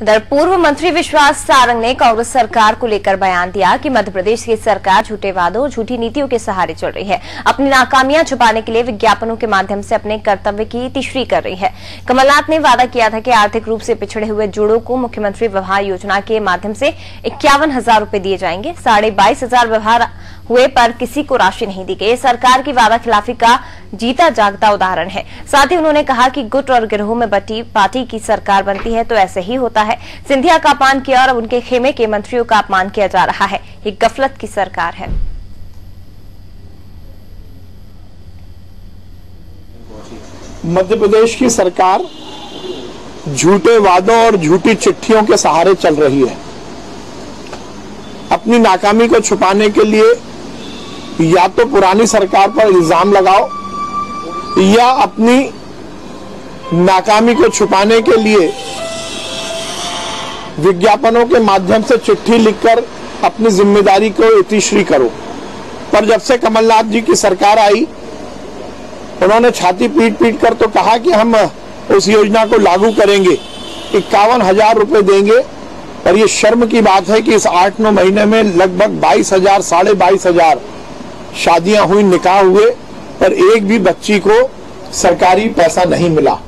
इधर पूर्व मंत्री विश्वास सारंग ने कांग्रेस सरकार को लेकर बयान दिया कि मध्य प्रदेश की सरकार झूठे वादों और झूठी नीतियों के सहारे चल रही है। अपनी नाकामियाँ छुपाने के लिए विज्ञापनों के माध्यम से अपने कर्तव्य की तीसरी कर रही है। कमलनाथ ने वादा किया था कि आर्थिक रूप से पिछड़े हुए जोड़ों को मुख्यमंत्री व्यवहार योजना के माध्यम से इक्यावन हज़ार रूपए दिए जाएँगे। साढ़े बाईस हज़ार व्यवहार हुए पर किसी को राशि नहीं दी गई। सरकार की वादा खिलाफी का जीता जागता उदाहरण है। साथ ही उन्होंने कहा कि गुट और गिरोह में बटी पार्टी की सरकार बनती है तो ऐसे ही होता है। सिंधिया का अपमान किया और उनके खेमे के मंत्रियों का अपमान किया जा रहा है। ये गफलत की सरकार है। मध्य प्रदेश की सरकार झूठे वादों और झूठी चिट्ठियों के सहारे चल रही है। अपनी नाकामी को छुपाने के लिए या तो पुरानी सरकार पर इल्ज़ाम लगाओ, या अपनी नाकामी को छुपाने के लिए विज्ञापनों के माध्यम से चिट्ठी लिखकर अपनी ज़िम्मेदारी को इतिश्री करो। पर जब से कमलनाथ जी की सरकार आई, उन्होंने छाती पीट पीट कर तो कहा कि हम उस योजना को लागू करेंगे, इक्यावन हज़ार रुपए देंगे। पर ये शर्म की बात है कि इस आठ नौ महीने में लगभग बाईस हज़ार, साढ़े बाईस हज़ार शादियाँ हुई निकाह हुए पर एक भी बच्ची को सरकारी पैसा नहीं मिला।